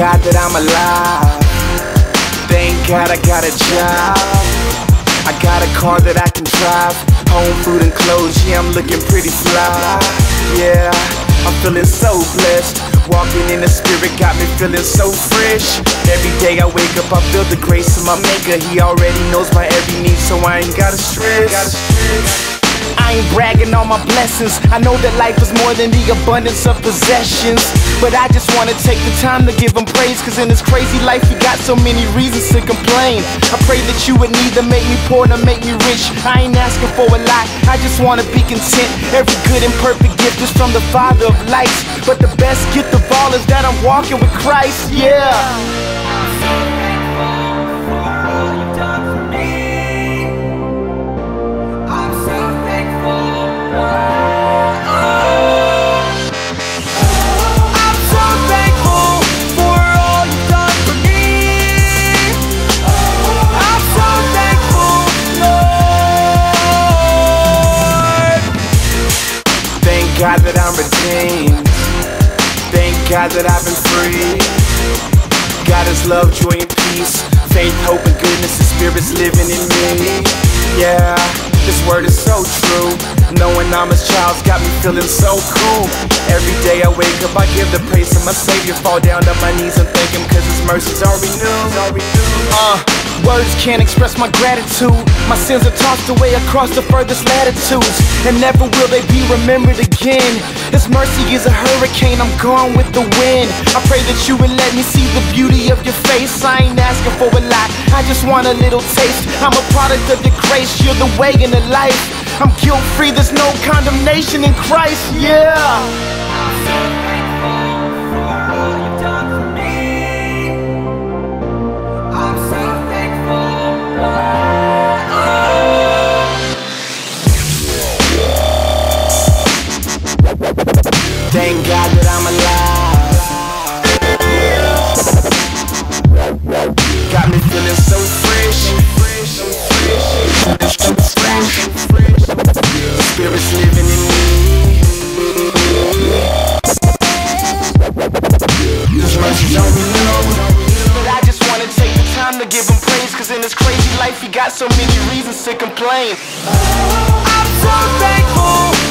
God that I'm alive. Thank God I got a job. I got a car that I can drive. Home, food, and clothes. Yeah, I'm looking pretty fly. Yeah, I'm feeling so blessed. Walking in the spirit got me feeling so fresh. Every day I wake up, I feel the grace of my maker. He already knows my every need, so I ain't gotta stress. I ain't bragging on my blessings. I know that life is more than the abundance of possessions. But I just wanna take the time to give him praise. Cause in this crazy life, we got so many reasons to complain. I pray that you would neither make me poor nor make me rich. I ain't asking for a lot, I just wanna be content. Every good and perfect gift is from the Father of lights. But the best gift of all is that I'm walking with Christ, yeah. God that I'm redeemed. Thank God that I've been free. God is love, joy, and peace. Faith, hope, and goodness, the Spirit's living in me. Yeah, this word is so true. Knowing I'm His child's got me feeling so cool. Every day I wake up, I give the praise to my Savior. Fall down on my knees and thank Him, cause His mercies are renewed. Uh, words can't express my gratitude. My sins are tossed away across the furthest latitudes, and never will they be remembered again. His mercy is a hurricane, I'm gone with the wind. I pray that you would let me see the beauty of your face. I ain't asking for a lot, I just want a little taste. I'm a product of your grace, you're the way and the life. I'm guilt free, there's no condemnation in Christ, yeah. Thank God that I'm alive. Got me feeling so fresh. So fresh. Soft fresh Spirit's living in me. This wanna take the time to give him praise. Cause in this crazy life, he got so many reasons to complain. I'm so thankful.